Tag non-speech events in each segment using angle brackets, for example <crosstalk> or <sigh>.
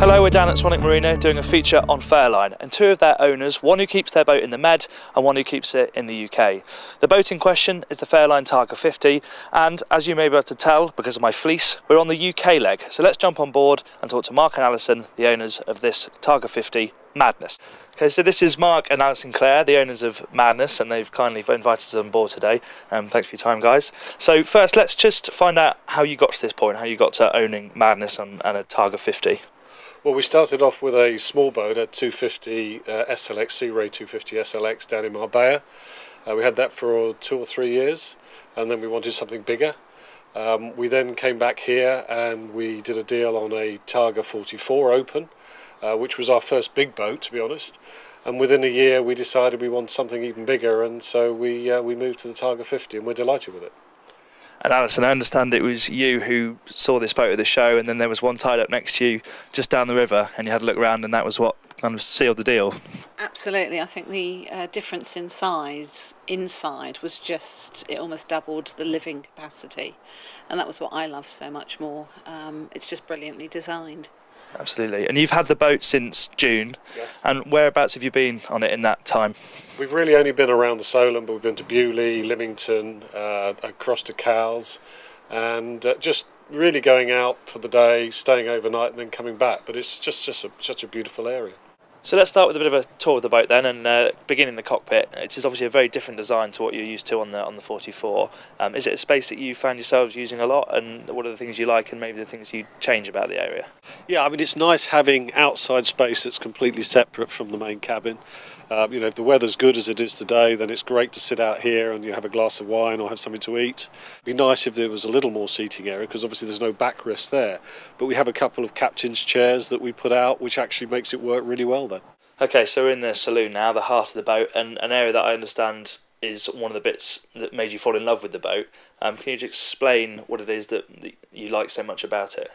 Hello, we're down at Swanwick Marina doing a feature on Fairline and two of their owners, one who keeps their boat in the Med and one who keeps it in the UK. The boat in question is the Fairline Targa 50 and as you may be able to tell because of my fleece, we're on the UK leg. So let's jump on board and talk to Mark and Alison, the owners of this Targa 50 Madness. Okay, so this is Mark and Alison Clare, the owners of Madness, and they've kindly invited us on board today. Um, thanks for your time, guys. So first, let's just find out how you got to this point, how you got to owning Madness and, and a Targa 50. Well, we started off with a small boat, a 250 uh, SLX, Sea Ray 250 SLX down in Marbella. Uh, we had that for two or three years, and then we wanted something bigger. Um, we then came back here and we did a deal on a Targa 44 Open, uh, which was our first big boat, to be honest. And within a year, we decided we want something even bigger, and so we uh, we moved to the Targa 50, and we're delighted with it. And Alison, I understand it was you who saw this boat at the show, and then there was one tied up next to you just down the river, and you had a look around, and that was what kind of sealed the deal. Absolutely, I think the uh, difference in size inside was just it almost doubled the living capacity, and that was what I loved so much more. Um, it's just brilliantly designed. Absolutely. And you've had the boat since June. Yes. And whereabouts have you been on it in that time? We've really only been around the Solent, but we've been to Beaulieu, Lymington, uh, across to Cowes, and uh, just really going out for the day, staying overnight, and then coming back. But it's just, just a, such a beautiful area. So let's start with a bit of a tour of the boat then, and uh, begin in the cockpit. It is obviously a very different design to what you're used to on the on the 44. Um, is it a space that you found yourselves using a lot, and what are the things you like, and maybe the things you change about the area? Yeah, I mean it's nice having outside space that's completely separate from the main cabin. Um, you know, if the weather's good as it is today, then it's great to sit out here and you have a glass of wine or have something to eat. It'd be nice if there was a little more seating area because obviously there's no backrest there. But we have a couple of captain's chairs that we put out, which actually makes it work really well. Okay, so we're in the saloon now, the heart of the boat, and an area that I understand is one of the bits that made you fall in love with the boat. Um, can you just explain what it is that you like so much about it?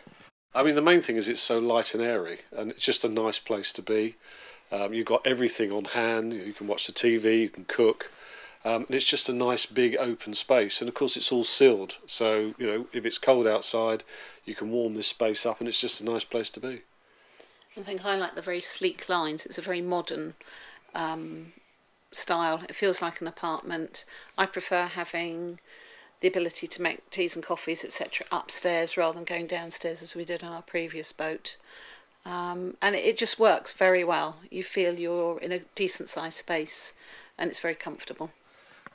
I mean, the main thing is it's so light and airy, and it's just a nice place to be. Um, you've got everything on hand. You can watch the TV, you can cook, um, and it's just a nice big open space. And of course, it's all sealed, so you know if it's cold outside, you can warm this space up, and it's just a nice place to be. I think I like the very sleek lines. It's a very modern um, style. It feels like an apartment. I prefer having the ability to make teas and coffees, etc., upstairs rather than going downstairs as we did on our previous boat. Um, and it, just works very well. You feel you're in a decent sized space and it's very comfortable.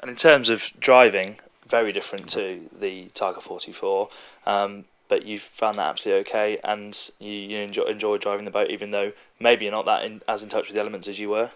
And in terms of driving, very different to the Targa 44. Um, you found that absolutely okay, and you, you enjoy, enjoy driving the boat, even though maybe you're not that in, as in touch with the elements as you were.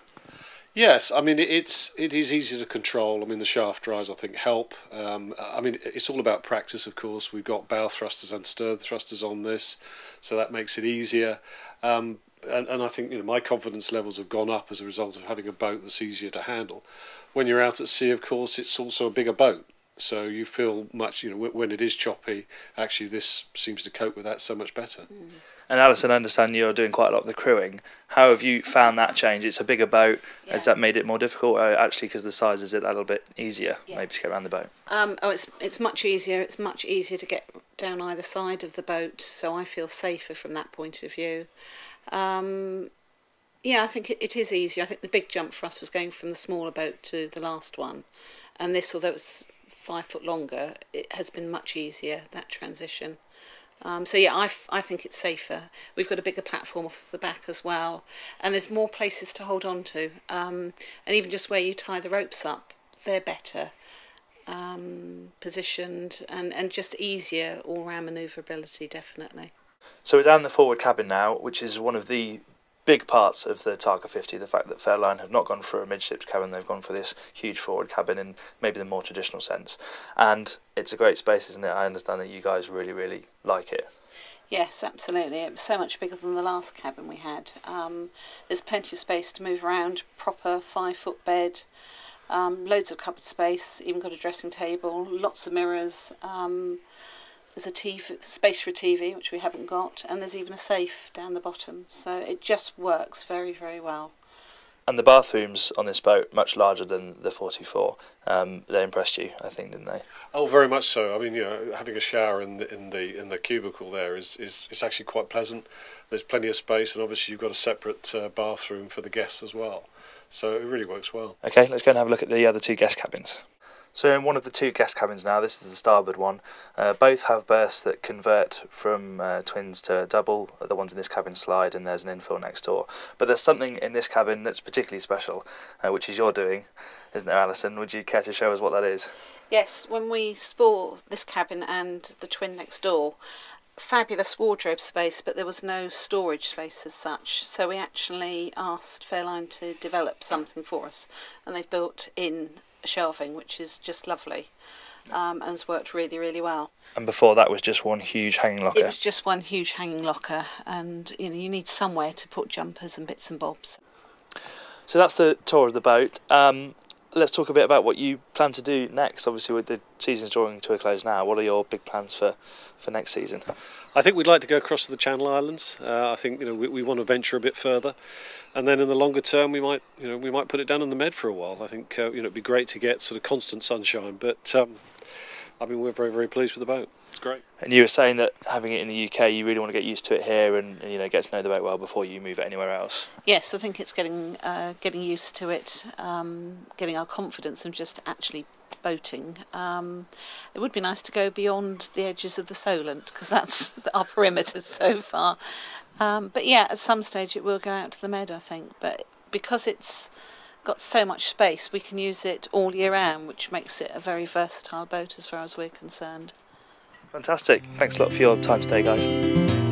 Yes, I mean it's it is easy to control. I mean the shaft drives I think help. Um, I mean it's all about practice, of course. We've got bow thrusters and stern thrusters on this, so that makes it easier. Um, and, and I think you know my confidence levels have gone up as a result of having a boat that's easier to handle. When you're out at sea, of course, it's also a bigger boat, so you feel much you know when it is choppy. Actually, this seems to cope with that so much better. Mm. And Alison, I understand you're doing quite a lot of the crewing. How have you found that change? It's a bigger boat. Yeah. Has that made it more difficult? Actually, because the size is it a little bit easier, yeah. maybe to get around the boat. Um, oh, it's it's much easier. It's much easier to get down either side of the boat, so I feel safer from that point of view. Um, yeah, I think it, it is easier. I think the big jump for us was going from the smaller boat to the last one, and this, although it's five foot longer, it has been much easier that transition. Um, so yeah, I, I think it's safer. We've got a bigger platform off the back as well, and there's more places to hold on to. Um, and even just where you tie the ropes up, they're better um, positioned and, and just easier all round manoeuvrability, definitely. So we're down the forward cabin now, which is one of the big parts of the Targa 50, the fact that Fairline have not gone for a midships cabin, they've gone for this huge forward cabin in maybe the more traditional sense. And it's a great space, isn't it? I understand that you guys really, really like it. Yes, absolutely. It was so much bigger than the last cabin we had. Um, there's plenty of space to move around, proper five foot bed, um, loads of cupboard space, even got a dressing table, lots of mirrors. Um, there's a TV, space for a TV, which we haven't got, and there's even a safe down the bottom. So it just works very, very well. And the bathrooms on this boat much larger than the 44. Um, they impressed you, I think, didn't they? Oh, very much so. I mean, you know, having a shower in the in the in the cubicle there is is it's actually quite pleasant. There's plenty of space, and obviously you've got a separate uh, bathroom for the guests as well. So it really works well. Okay, let's go and have a look at the other two guest cabins. So in one of the two guest cabins now, this is the starboard one. Uh, both have berths that convert from uh, twins to double. The ones in this cabin slide, and there's an infill next door. But there's something in this cabin that's particularly special, uh, which is your doing, isn't there, Alison? Would you care to show us what that is? Yes, when we saw this cabin and the twin next door, fabulous wardrobe space, but there was no storage space as such. So we actually asked Fairline to develop something for us, and they've built in shelving, which is just lovely. Um, and has worked really, really well. And before that was just one huge hanging locker. It was just one huge hanging locker, and you know you need somewhere to put jumpers and bits and bobs. So that's the tour of the boat. Um, let's talk a bit about what you plan to do next. Obviously, with the season's drawing to a close now, what are your big plans for, for next season? I think we'd like to go across to the Channel Islands. Uh, I think you know we, we want to venture a bit further, and then in the longer term we might you know we might put it down in the Med for a while. I think uh, you know it'd be great to get sort of constant sunshine, but um, I mean we're very very pleased with the boat. It's great. And you were saying that having it in the UK, you really want to get used to it here and, and you know get to know the boat well before you move it anywhere else. Yes, I think it's getting uh, getting used to it, um, getting our confidence and just actually boating. Um, it would be nice to go beyond the edges of the Solent because that's <laughs> our perimeter so far. Um, but yeah, at some stage it will go out to the Med, I think. But because it's got so much space, we can use it all year round, which makes it a very versatile boat as far as we're concerned. Fantastic. Thanks a lot for your time today, guys.